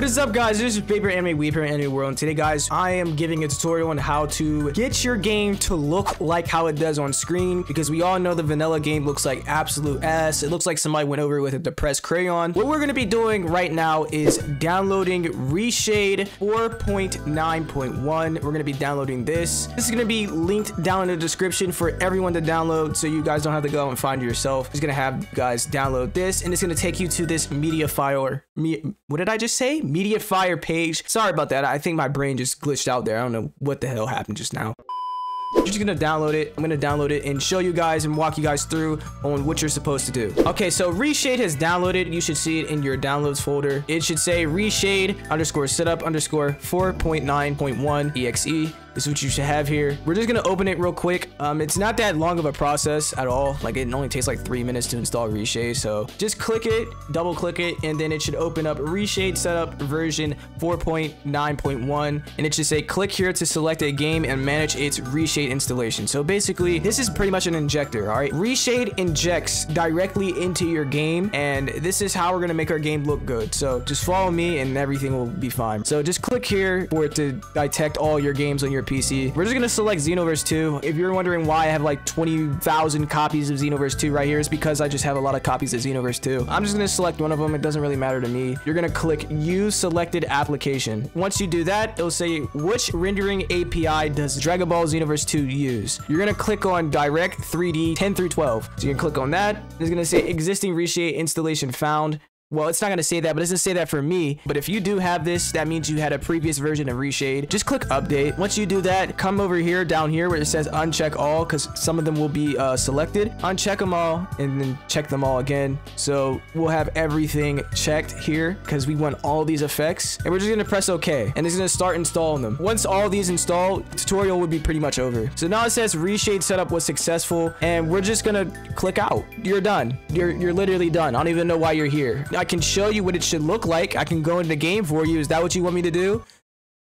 What is up guys, this is Paper Anime Weeper Anime World and today guys, I am giving a tutorial on how to get your game to look like how it does on screen because we all know the vanilla game looks like absolute ass. It looks like somebody went over with a depressed crayon. What we're going to be doing right now is downloading Reshade 4.9.1. We're going to be downloading this. This is going to be linked down in the description for everyone to download so you guys don't have to go and find it yourself. It's going to have guys download this and it's going to take you to this media file or me what did I just say? Mediafire page. Sorry about that. I think my brain just glitched out there. I don't know what the hell happened just now. You're just gonna download it. I'm gonna download it and show you guys and walk you guys through on what you're supposed to do. Okay, so Reshade has downloaded. You should see it in your downloads folder. It should say Reshade underscore setup underscore 4.9.1 exe. This is what you should have here. We're just gonna open it real quick. Um, it's not that long of a process at all. Like it only takes like three minutes to install Reshade. So just click it, double click it, and then it should open up Reshade setup version 4.9.1. And it should say click here to select a game and manage its Reshade installation. So basically, this is pretty much an injector, all right? Reshade injects directly into your game, and this is how we're gonna make our game look good. So just follow me and everything will be fine. So just click here for it to detect all your games on your PC. We're just gonna select Xenoverse 2. If you're wondering why I have like 20,000 copies of Xenoverse 2 right here, it's because I just have a lot of copies of Xenoverse 2. I'm just gonna select one of them. It doesn't really matter to me. You're gonna click Use Selected Application. Once you do that, it'll say which rendering API does Dragon Ball Xenoverse 2 use. You're gonna click on Direct 3D 10 through 12. So you can click on that. It's gonna say Existing Reshade Installation Found well, it's not going to say that, but it doesn't say that for me. But if you do have this, that means you had a previous version of Reshade. Just click update. Once you do that, come over here, down here where it says uncheck all, because some of them will be uh, selected. Uncheck them all, and then check them all again. So we'll have everything checked here, because we want all these effects. And we're just going to press OK, and it's going to start installing them. Once all these install, tutorial would be pretty much over. So now it says Reshade setup was successful, and we're just going to click out. You're done. You're, you're literally done. I don't even know why you're here. I can show you what it should look like. I can go into the game for you. Is that what you want me to do?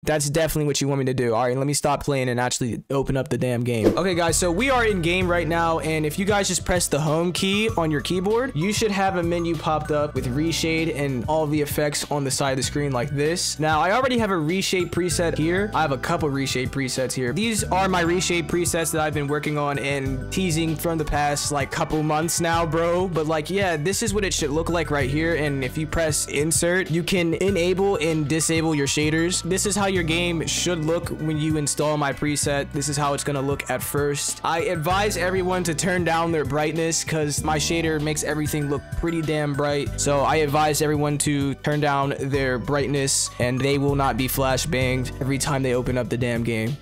That's definitely what you want me to do. All right, let me stop playing and actually open up the damn game. Okay, guys, so we are in game right now, and if you guys just press the home key on your keyboard, you should have a menu popped up with reshade and all the effects on the side of the screen like this. Now, I already have a reshade preset here. I have a couple reshade presets here. These are my reshade presets that I've been working on and teasing from the past like couple months now, bro. But like, yeah, this is what it should look like right here. And if you press insert, you can enable and disable your shaders. This is how your game should look when you install my preset. This is how it's gonna look at first. I advise everyone to turn down their brightness because my shader makes everything look pretty damn bright. So I advise everyone to turn down their brightness and they will not be flash banged every time they open up the damn game.